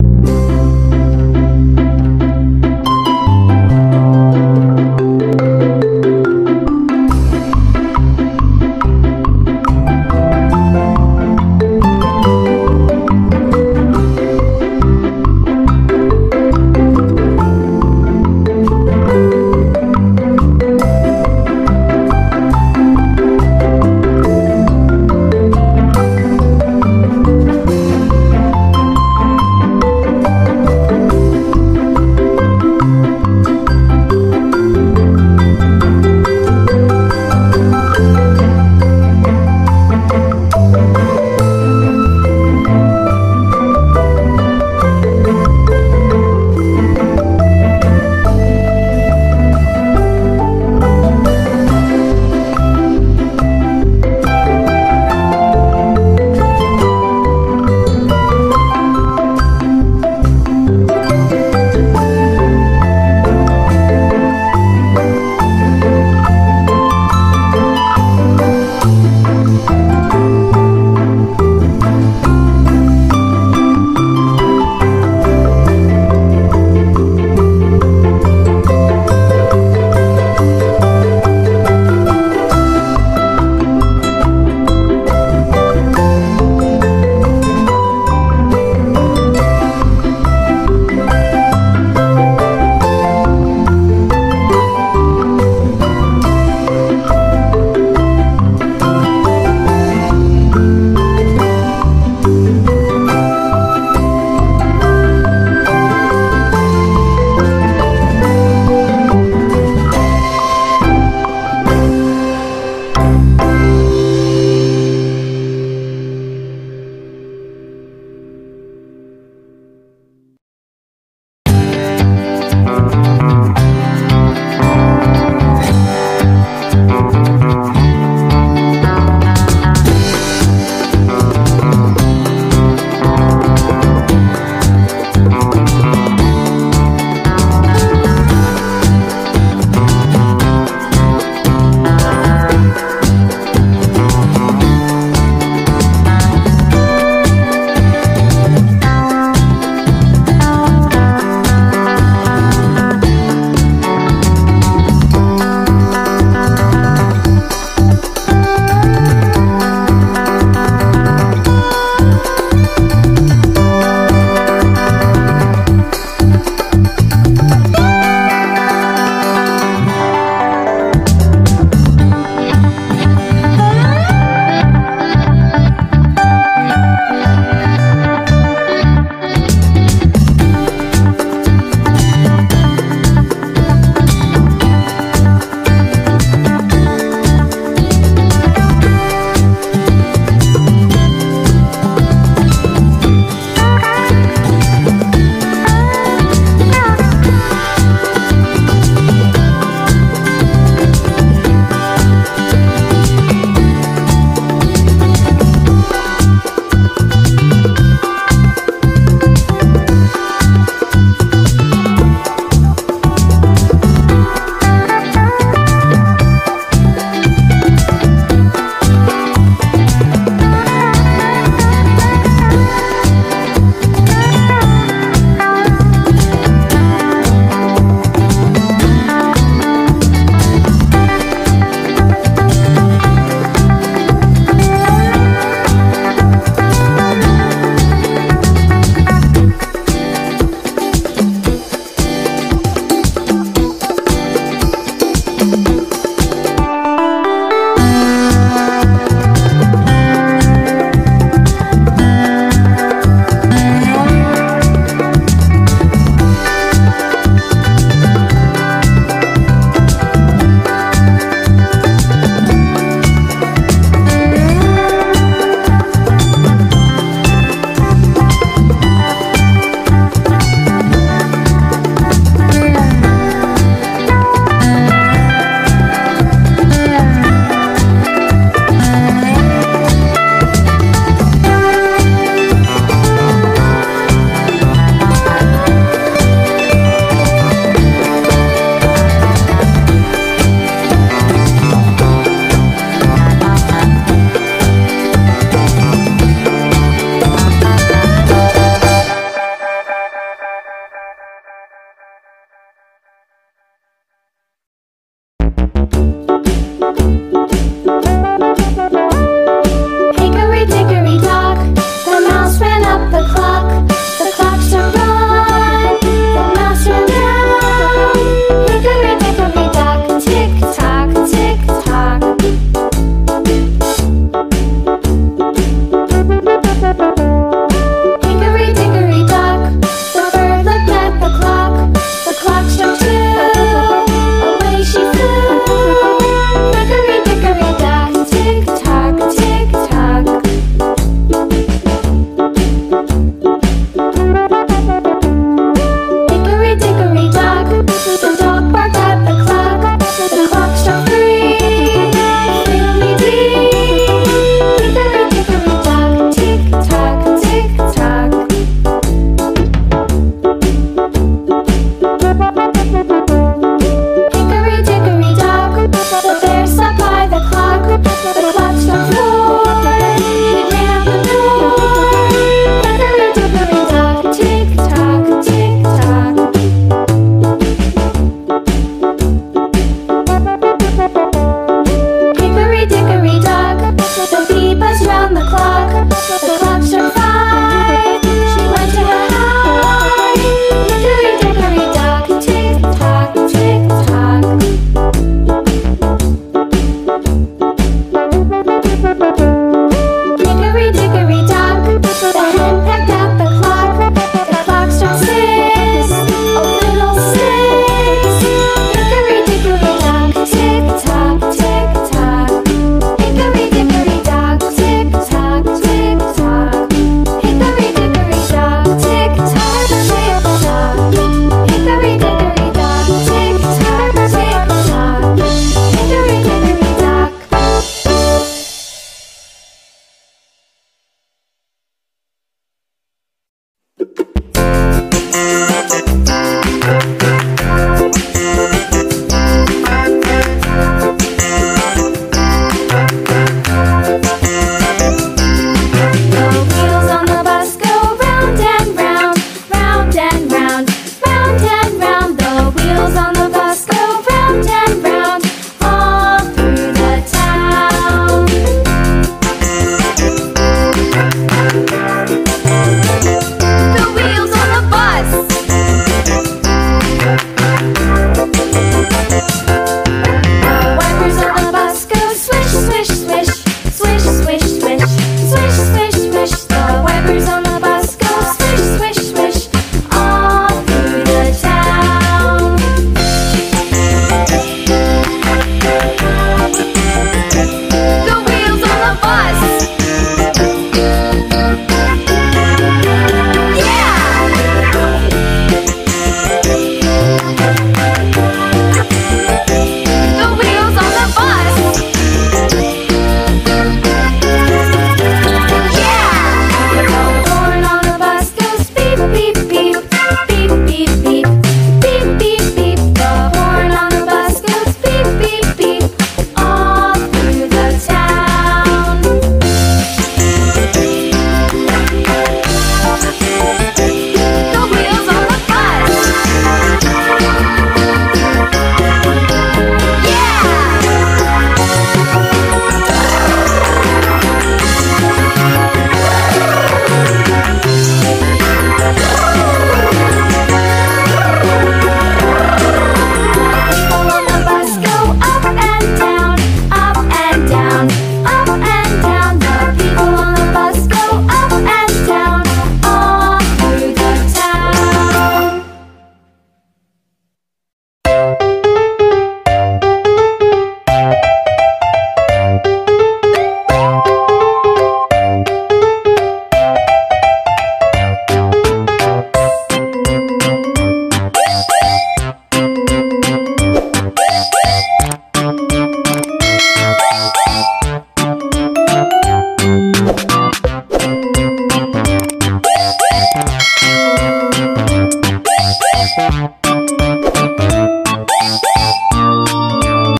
you Thank